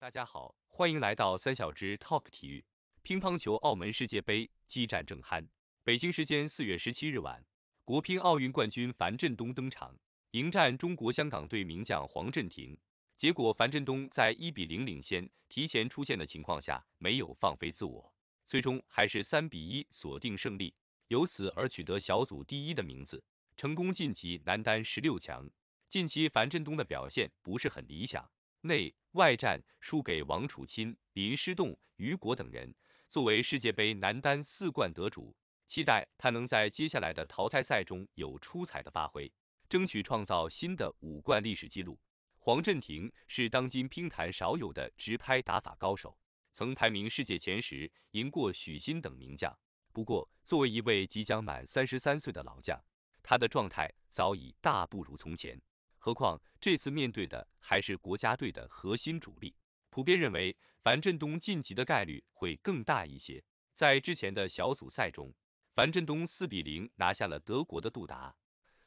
大家好，欢迎来到三小只 Talk 体育。乒乓球澳门世界杯激战正酣，北京时间四月十七日晚，国乒奥运冠军樊振东登场迎战中国香港队名将黄镇廷。结果樊振东在一比零领先、提前出线的情况下，没有放飞自我，最终还是三比一锁定胜利，由此而取得小组第一的名字，成功晋级男单十六强。近期樊振东的表现不是很理想。内外战输给王楚钦、林诗栋、于果等人。作为世界杯男单四冠得主，期待他能在接下来的淘汰赛中有出彩的发挥，争取创造新的五冠历史纪录。黄镇廷是当今乒坛少有的直拍打法高手，曾排名世界前十，赢过许昕等名将。不过，作为一位即将满三十三岁的老将，他的状态早已大不如从前。何况这次面对的还是国家队的核心主力，普遍认为樊振东晋级的概率会更大一些。在之前的小组赛中，樊振东四比零拿下了德国的杜达，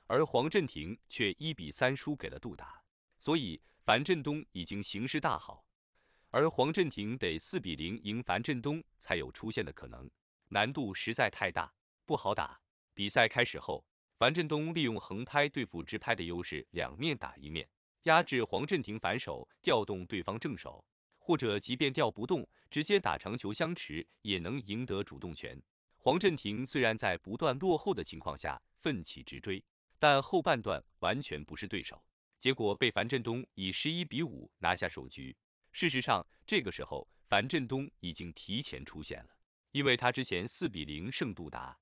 而黄镇廷却一比三输给了杜达，所以樊振东已经形势大好，而黄镇廷得四比零赢樊振东才有出线的可能，难度实在太大，不好打。比赛开始后。樊振东利用横拍对付直拍的优势，两面打一面，压制黄镇廷反手，调动对方正手，或者即便调不动，直接打长球相持，也能赢得主动权。黄镇廷虽然在不断落后的情况下奋起直追，但后半段完全不是对手，结果被樊振东以十一比五拿下首局。事实上，这个时候樊振东已经提前出现了，因为他之前四比零胜杜达。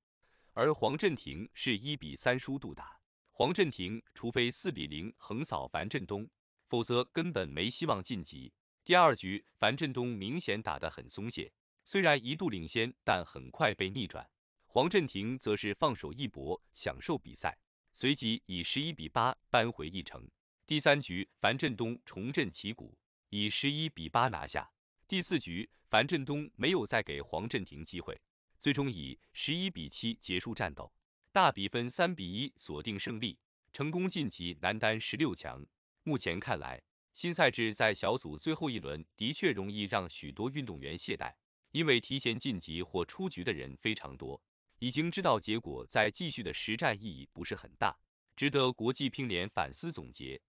而黄镇廷是一比三输杜达，黄镇廷除非四比零横扫樊振东，否则根本没希望晋级。第二局，樊振东明显打得很松懈，虽然一度领先，但很快被逆转。黄镇廷则是放手一搏，享受比赛，随即以十一比八扳回一城。第三局，樊振东重振旗鼓，以十一比八拿下。第四局，樊振东没有再给黄镇廷机会。最终以十一比七结束战斗，大比分三比一锁定胜利，成功晋级男单十六强。目前看来，新赛制在小组最后一轮的确容易让许多运动员懈怠，因为提前晋级或出局的人非常多，已经知道结果，再继续的实战意义不是很大，值得国际乒联反思总结。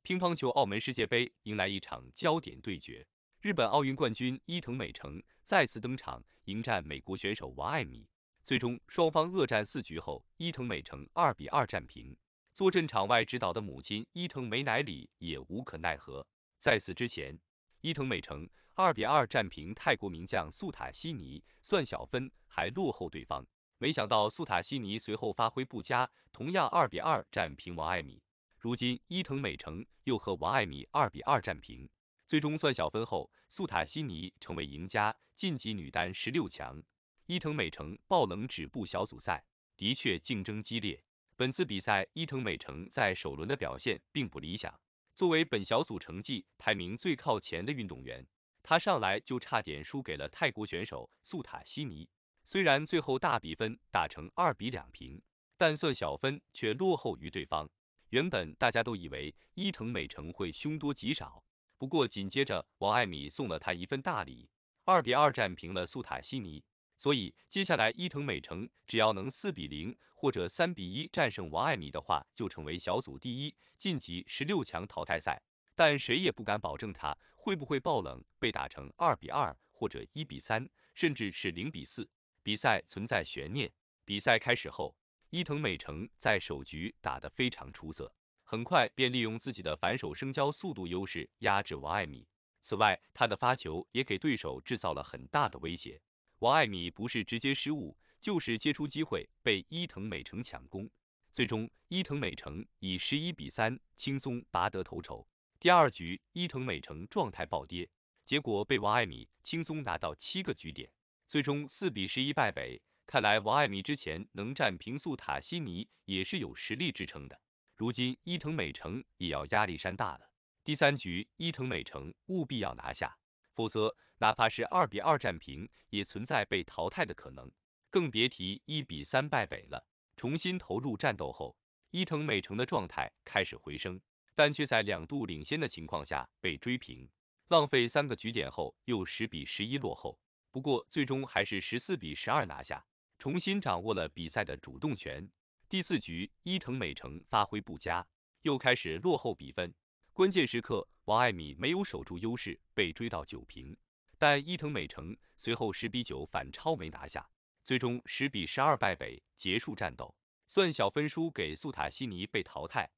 乒乓球澳门世界杯迎来一场焦点对决。日本奥运冠军伊藤美诚再次登场迎战美国选手王爱米，最终双方恶战四局后，伊藤美诚二比二战平。坐镇场外指导的母亲伊藤美乃里也无可奈何。在此之前，伊藤美诚二比二战平泰国名将素塔西尼，算小分还落后对方。没想到素塔西尼随后发挥不佳，同样二比二战平王爱米。如今伊藤美诚又和王爱米二比二战平。最终算小分后，素塔西尼成为赢家，晋级女单十六强。伊藤美诚爆冷止步小组赛，的确竞争激烈。本次比赛，伊藤美诚在首轮的表现并不理想。作为本小组成绩排名最靠前的运动员，她上来就差点输给了泰国选手素塔西尼。虽然最后大比分打成二比两平，但算小分却落后于对方。原本大家都以为伊藤美诚会凶多吉少。不过紧接着，王爱米送了他一份大礼，二比二战平了素塔西尼。所以接下来伊藤美诚只要能四比零或者三比一战胜王爱米的话，就成为小组第一，晋级十六强淘汰赛。但谁也不敢保证他会不会爆冷被打成二比二或者一比三，甚至是零比四，比赛存在悬念。比赛开始后，伊藤美诚在首局打得非常出色。很快便利用自己的反手生交速度优势压制王爱米。此外，他的发球也给对手制造了很大的威胁。王爱米不是直接失误，就是接出机会被伊藤美诚抢攻。最终，伊藤美诚以十一比三轻松拔得头筹。第二局，伊藤美诚状态暴跌，结果被王爱米轻松拿到七个局点，最终四比十一败北。看来王爱米之前能战平素塔西尼也是有实力支撑的。如今伊藤美诚也要压力山大了。第三局，伊藤美诚务必要拿下，否则哪怕是二比二战平，也存在被淘汰的可能，更别提一比三败北了。重新投入战斗后，伊藤美诚的状态开始回升，但却在两度领先的情况下被追平。浪费三个局点后又十比十一落后，不过最终还是十四比十二拿下，重新掌握了比赛的主动权。第四局，伊藤美诚发挥不佳，又开始落后比分。关键时刻，王爱米没有守住优势，被追到九平。但伊藤美诚随后十比九反超没拿下，最终十比十二败北，结束战斗。算小分输给素塔西尼被淘汰。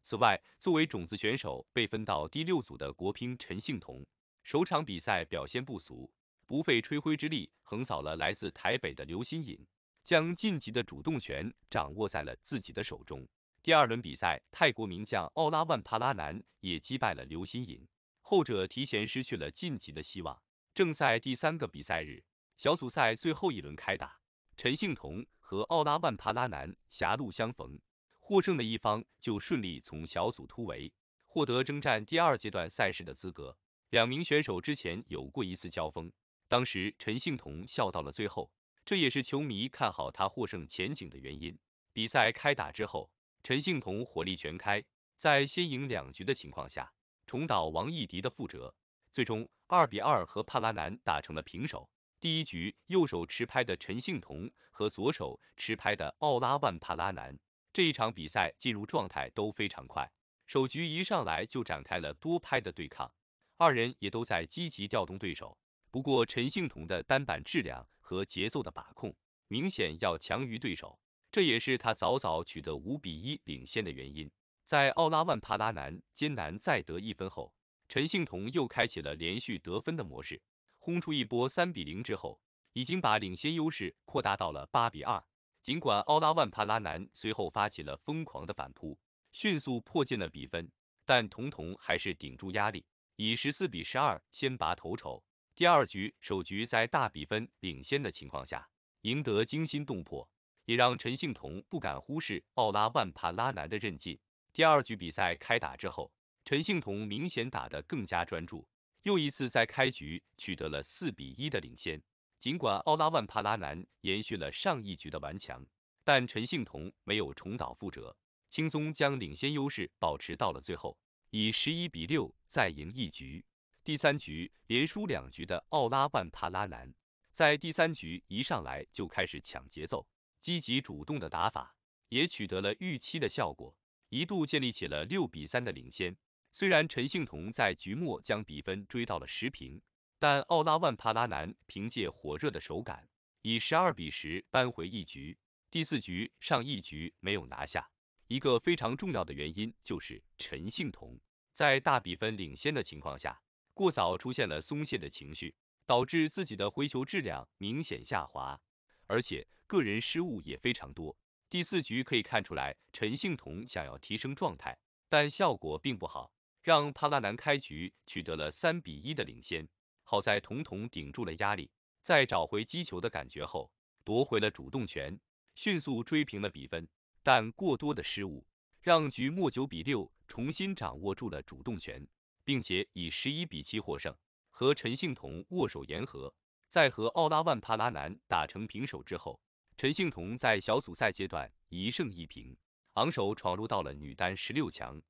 此外，作为种子选手被分到第六组的国乒陈幸同，首场比赛表现不俗，不费吹灰之力横扫了来自台北的刘欣颖。将晋级的主动权掌握在了自己的手中。第二轮比赛，泰国名将奥拉万帕拉南也击败了刘欣颖，后者提前失去了晋级的希望。正赛第三个比赛日，小组赛最后一轮开打，陈幸同和奥拉万帕拉南狭路相逢，获胜的一方就顺利从小组突围，获得征战第二阶段赛事的资格。两名选手之前有过一次交锋，当时陈幸同笑到了最后。这也是球迷看好他获胜前景的原因。比赛开打之后，陈幸同火力全开，在先赢两局的情况下，重蹈王艺迪的覆辙，最终二比二和帕拉南打成了平手。第一局，右手持拍的陈幸同和左手持拍的奥拉万帕拉南，这一场比赛进入状态都非常快，首局一上来就展开了多拍的对抗，二人也都在积极调动对手。不过陈幸同的单板质量。和节奏的把控明显要强于对手，这也是他早早取得五比一领先的原因。在奥拉万帕拉南艰难再得一分后，陈幸同又开启了连续得分的模式，轰出一波三比零之后，已经把领先优势扩大到了八比二。尽管奥拉万帕拉南随后发起了疯狂的反扑，迅速迫近了比分，但童童还是顶住压力，以十四比十二先拔头筹。第二局首局在大比分领先的情况下赢得惊心动魄，也让陈幸同不敢忽视奥拉万帕拉南的韧劲。第二局比赛开打之后，陈幸同明显打得更加专注，又一次在开局取得了四比一的领先。尽管奥拉万帕拉南延续了上一局的顽强，但陈幸同没有重蹈覆辙，轻松将领先优势保持到了最后，以十一比六再赢一局。第三局连输两局的奥拉万帕拉南，在第三局一上来就开始抢节奏，积极主动的打法也取得了预期的效果，一度建立起了六比三的领先。虽然陈幸同在局末将比分追到了十平，但奥拉万帕拉南凭借火热的手感，以十二比十扳回一局。第四局上一局没有拿下，一个非常重要的原因就是陈幸同在大比分领先的情况下。过早出现了松懈的情绪，导致自己的回球质量明显下滑，而且个人失误也非常多。第四局可以看出来，陈幸同想要提升状态，但效果并不好，让帕拉南开局取得了三比一的领先。好在童童顶住了压力，在找回击球的感觉后，夺回了主动权，迅速追平了比分。但过多的失误让局末九比六重新掌握住了主动权。并且以十一比七获胜，和陈幸同握手言和。在和奥拉万帕拉南打成平手之后，陈幸同在小组赛阶段一胜一平，昂首闯入到了女单十六强。